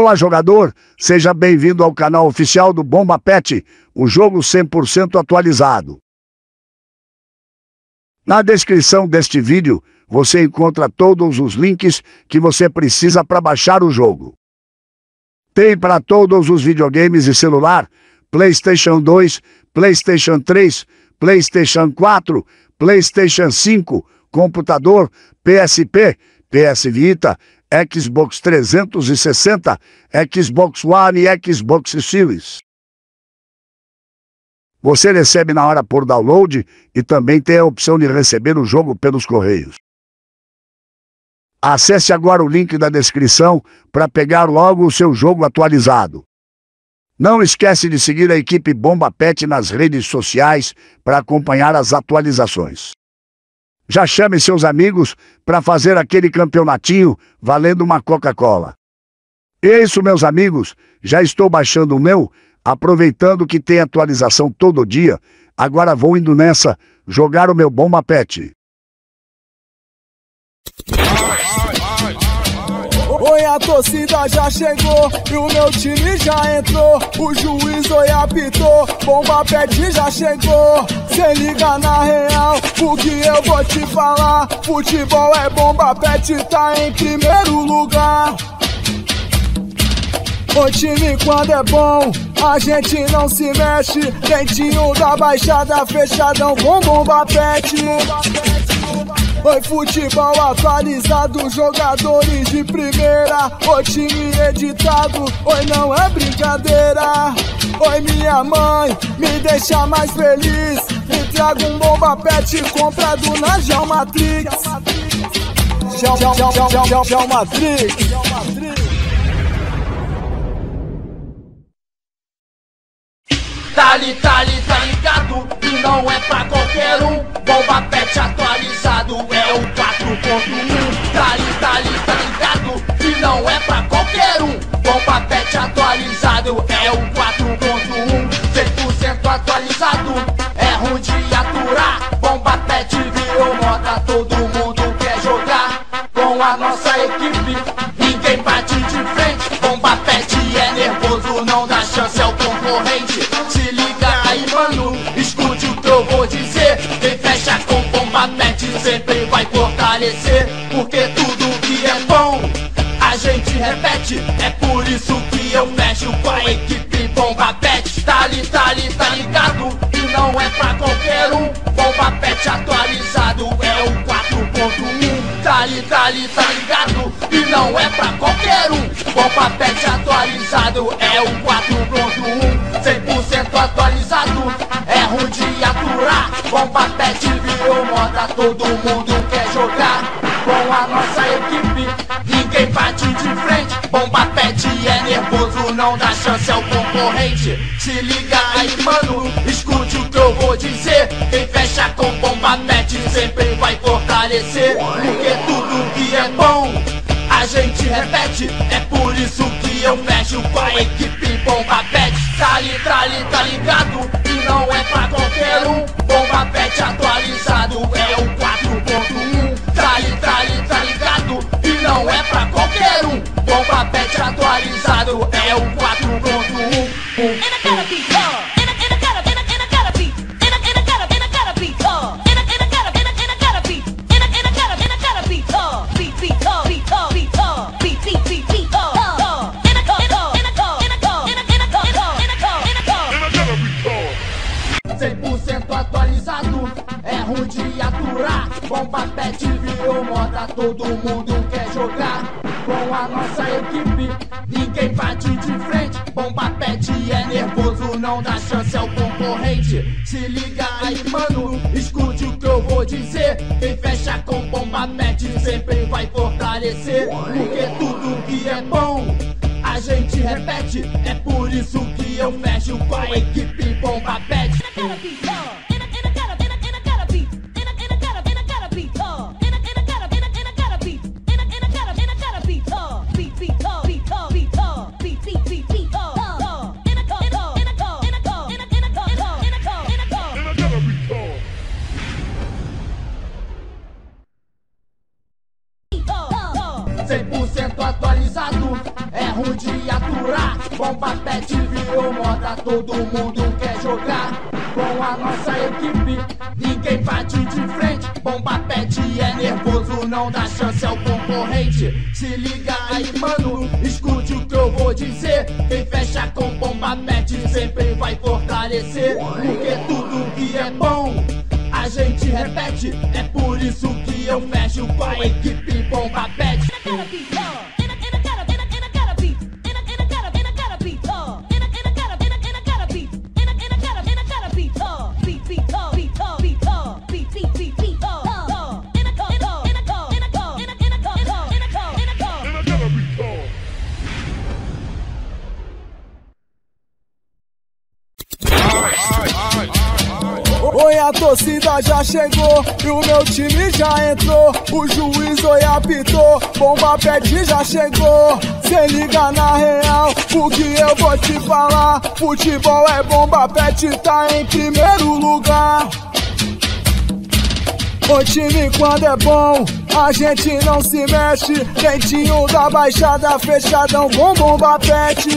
Olá, jogador! Seja bem-vindo ao canal oficial do Bomba Pet, o jogo 100% atualizado. Na descrição deste vídeo, você encontra todos os links que você precisa para baixar o jogo. Tem para todos os videogames e celular, PlayStation 2, PlayStation 3, PlayStation 4, PlayStation 5, computador, PSP, PS Vita, Xbox 360, Xbox One e Xbox Series. Você recebe na hora por download e também tem a opção de receber o jogo pelos correios. Acesse agora o link da descrição para pegar logo o seu jogo atualizado. Não esquece de seguir a equipe Bomba Pet nas redes sociais para acompanhar as atualizações. Já chame seus amigos para fazer aquele campeonatinho valendo uma Coca-Cola. É isso, meus amigos. Já estou baixando o meu, aproveitando que tem atualização todo dia. Agora vou indo nessa jogar o meu Bomba Pet. Oi, a torcida já chegou e o meu time já entrou. O juiz oi apitou, bomba pet já chegou. Cê liga na real, o que eu vou te falar. Futebol é bomba pet, tá em primeiro lugar. O time quando é bom, a gente não se mexe. Dentinho da baixada fechadão com bomba pet. Oi, futebol atualizado, jogadores de primeira. O time editado, oi, não é brincadeira. Oi, minha mãe, me deixa mais feliz. Me traga um bomba pet comprado na Geomatrix. Geomatrix. Tá ali, tá ali, tá ligado? E não é pra qualquer um. Bomba é o 4.1. 100% atualizado. É ruim de aturar. Bomba pet virou moda, todo mundo quer jogar. Com a nossa equipe, Tá tá tá ligado? E não é pra qualquer um. Bomba pet atualizado é o 4.1. Tá ali, tá tá ligado? E não é pra qualquer um. Bomba pet atualizado é o 4.1. 100% atualizado, é ruim de aturar. Bomba pet virou moda, todo mundo quer jogar. Com a nossa equipe, ninguém bate de frente. Bomba pet é nervoso, não dá chance ao concorrente. Se liga aí, mano, escute o que eu vou dizer. Quem fecha com bomba pet sempre vai fortalecer. Porque tudo que é bom, a gente repete. É por isso que eu fecho com a equipe bomba pet. Tá ali, tá tá ligado? E não é pra qualquer um. Bomba pet atualizado é o 4.1. Pet atualizado é o 4.1. And I gotta be tall. And I, and I gotta, and I, and I gotta be. And I, and I gotta, and I gotta be tall. And I, and I gotta, and I, and I gotta be. And I, and I gotta, and I gotta be tall. Be, be tall, be tall, be tall. Be, be, be, be tall. Tall. And I tall, tall, and I tall, and I tall, and I, and I tall, tall, and I tall, and I tall. 100% atualizado, é ruim de aturar. Bomba pet virou moda, todo mundo quer jogar. Com a nossa equipe, ninguém bate de frente. Bomba pet é nervoso, não dá chance ao concorrente. Se liga aí, mano, escute o que eu vou dizer. Quem fecha com bomba pet sempre vai fortalecer. Porque tudo que é bom a gente repete. É por isso que eu fecho com a equipe Bomba Pet. Bomba pet virou moda, todo mundo quer jogar. Com a nossa equipe, ninguém bate de frente. Bomba pet é nervoso, não dá chance ao concorrente. Se liga aí, mano, escute o que eu vou dizer. Quem fecha com bomba pet sempre vai fortalecer. Porque tudo que é bom a gente repete. É por isso que eu fecho com a equipe Bomba Pet. A torcida já chegou e o meu time já entrou. O juiz oi apitou, bomba pet já chegou. Cê liga na real, o que eu vou te falar. Futebol é bomba pet, tá em primeiro lugar. O time quando é bom, a gente não se mexe. Dentinho da baixada, fechadão com bomba pet.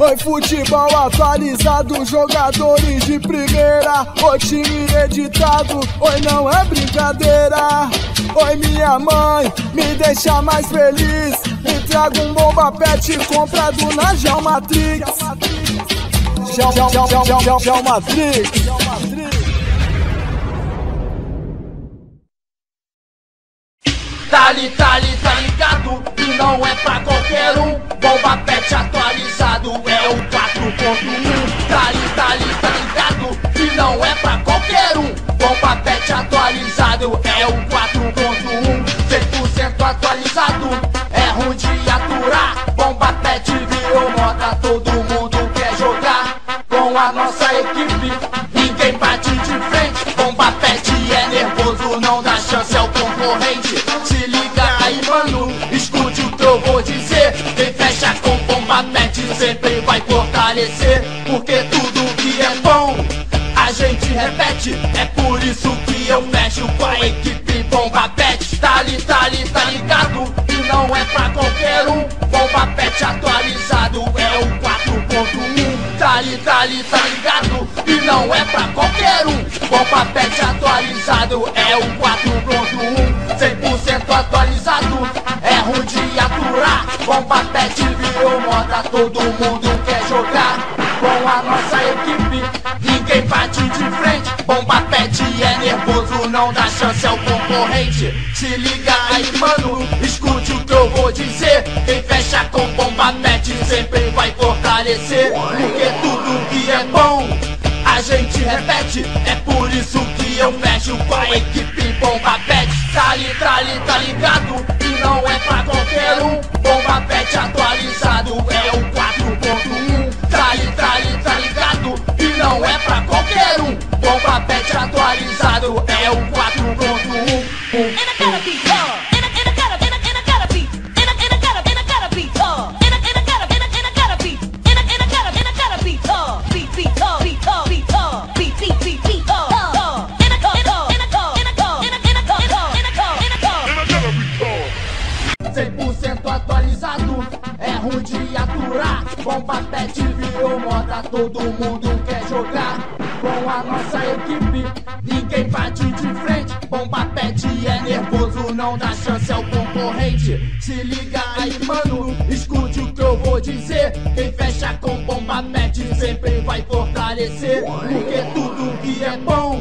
Oi, futebol atualizado, jogadores de primeira. O time editado, oi, não é brincadeira. Oi, minha mãe, me deixa mais feliz. Me traga um bomba pet comprado na Geo- Geomatrix. Tá ali, tá ali, tá ligado? E não é pra qualquer um. Bomba pet atualizado é o 4.1. Tá tá tá ligado? E não é pra qualquer um. Bomba pet atualizado é o 4.1. 100% atualizado, é ruim de aturar. Bomba pet virou moda, todo mundo quer jogar. Com a nossa equipe, ninguém bate de frente. Bomba pet é nervoso, não dá chance ao concorrente. Sempre vai fortalecer. Porque tudo que é bom, a gente repete. É por isso que eu fecho com a equipe bomba pet. Tá tá tá ligado? E não é pra qualquer um. Bomba pet atualizado é o 4.1. Tá ali, tá tá ligado? E não é pra qualquer um. Bomba pet atualizado é o 4.1. 100% atualizado, é ruim de aturar. Bomba moda, todo mundo quer jogar. Com a nossa equipe, ninguém bate de frente. Bomba pet é nervoso, não dá chance ao concorrente. Se liga aí, mano, escute o que eu vou dizer. Quem fecha com bomba pet sempre vai fortalecer. Porque tudo que é bom, a gente repete. É por isso que eu fecho com a equipe Bomba Pet. Tá ali, tá equipe, ninguém bate de frente. Bomba pet é nervoso, não dá chance ao concorrente. Se liga aí, mano, escute o que eu vou dizer. Quem fecha com bomba pet sempre vai fortalecer. Porque tudo que é bom,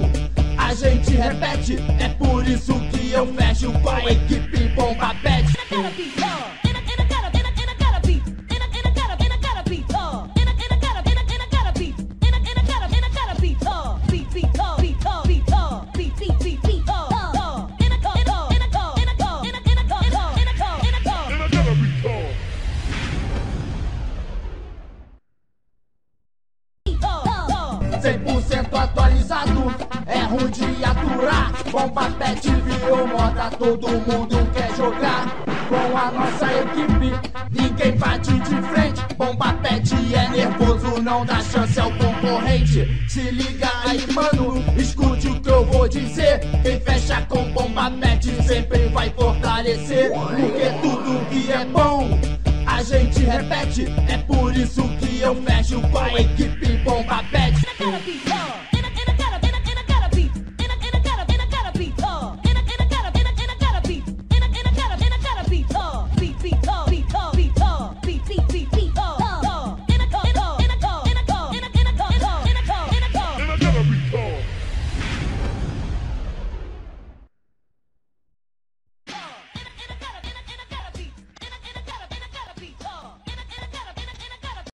a gente repete. É por isso que eu fecho com a equipe Bomba Pet. Cem por cento atualizado, é ruim de aturar. Bomba pet virou moda, todo mundo quer jogar. Com a nossa equipe, ninguém bate de frente. Bomba pet é nervoso, não dá chance ao concorrente. Se liga aí, mano, escute o que eu vou dizer. Quem fecha com bomba pet sempre vai fortalecer. Porque tudo que é bom, a gente repete. É por isso que eu fecho com a equipe.